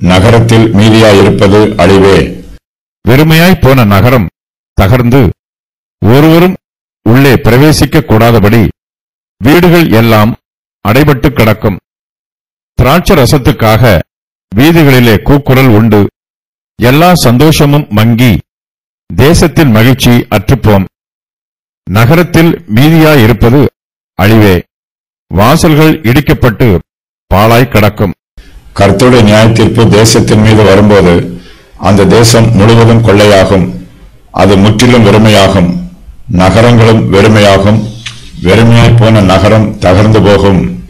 நகரத்தில் மீதியாயிருப்பது அழிவே. வெறுமையாய் போன நகரம் தகர்ந்து ஒருவரும் உள்ளே பிரவேசிக்க கூடாதபடி வீடுகள் எல்லாம் அடைபட்டு கிடக்கும். திராட்ச ரசத்துக்காக வீதிகளிலே கூக்குரல் உண்டு. எல்லா சந்தோஷமும் மங்கி தேசத்தின் மகிழ்ச்சி அற்றுப்போம். நகரத்தில் மீதியாயிருப்பது அழிவே. வாசல்கள் இடிக்கப்பட்டு பாழாய் கிடக்கும். கர்த்தருடைய நியாயத்தீர்ப்பு தேசத்தின் மீது வரும்போது அந்த தேசம் முழுவதும் கொள்ளையாகும். அது முற்றிலும் வெறுமையாகும். நகரங்களும் வெறுமையாகும். வெறுமையாய் போன நகரம் தகர்ந்து போகும்.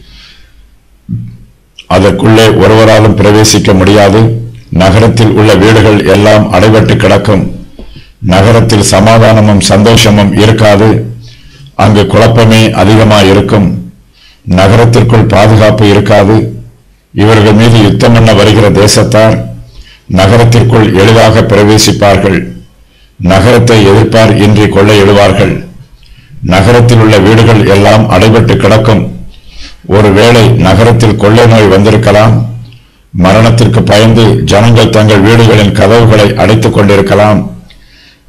அதற்குள்ளே ஒருவராலும் பிரவேசிக்க முடியாது. நகரத்தில் உள்ள வீடுகள் எல்லாம் அடைபட்டு கிடக்கும். நகரத்தில் சமாதானமும் சந்தோஷமும் இருக்காது. அங்கு குழப்பமே அதிகமாயிருக்கும். நகரத்திற்குள் பாதுகாப்பு இருக்காது. இவர்கள் மீது யுத்தம் பண்ண வருகிற தேசத்தார் நகரத்திற்குள் எளிதாக பிரவேசிப்பார்கள். நகரத்தை எதிர்ப்பார் இன்றி கொள்ளையிடுவார்கள் நகரத்தில் உள்ள வீடுகள் எல்லாம் அடைபட்டு கிடக்கும். ஒருவேளை நகரத்தில் கொள்ளை நோய் வந்திருக்கலாம். மரணத்திற்கு பயந்து ஜனங்கள் தங்கள் வீடுகளின் கதவுகளை அடைத்துக் கொண்டிருக்கலாம்.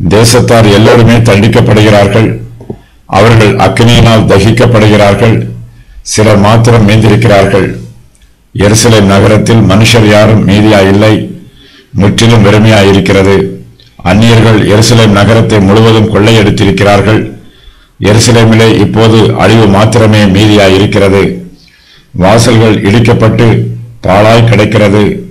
தேசத்தார் எல்லோருமே தண்டிக்கப்படுகிறார்கள். அவர்கள் அக்னியினால் தகிக்கப்படுகிறார்கள். சிலர் மாத்திரம் மீந்திருக்கிறார்கள். எருசலை நகரத்தில் மனுஷர் யாரும் மீதியா இல்லை முற்றிலும் வெறுமையாயிருக்கிறது. அந்நியர்கள் எருசலேம் நகரத்தை முழுவதும் கொள்ளையடித்திருக்கிறார்கள். எருசலேமிலே இப்போது அழிவு மாத்திரமே மீதியாயிருக்கிறது. வாசல்கள் இடிக்கப்பட்டு பாழாய் கிடைக்கிறது.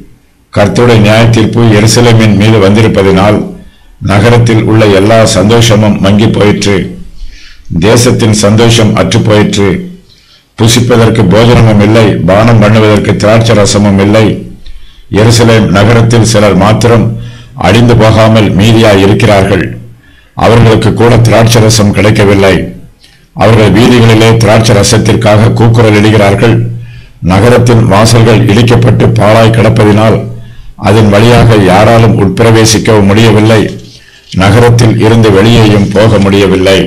கர்த்தருடைய நியாயத்தீர்ப்பு எருசலேமின் மீது வந்திருப்பதினால் நகரத்தில் உள்ள எல்லா சந்தோஷமும் மங்கி போயிற்று. தேசத்தின் சந்தோஷம் அற்று போயிற்று புசிப்பதற்கு போஜனமும் இல்லை பானம் பண்ணுவதற்கு திராட்சை ரசமும் இல்லை. எருசலேம் நகரத்தில் சிலர் மாத்திரம் அழிந்து போகாமல் மீதியாய் இருக்கிறார்கள். அவர்களுக்கு கூட திராட்சை ரசம் கிடைக்கவில்லை. அவர்கள் வீதிகளிலே திராட்சை ரசத்திற்காக கூக்குரல் இடுகிறார்கள். நகரத்தின் வாசல்கள் இடிக்கப்பட்டு பாழாய் கிடப்பதினால் அதன் வழியாக யாராலும் உட்பிரவேசிக்கவும் முடியவில்லை. நகரத்தில் இருந்து வெளியேயும் போக முடியவில்லை.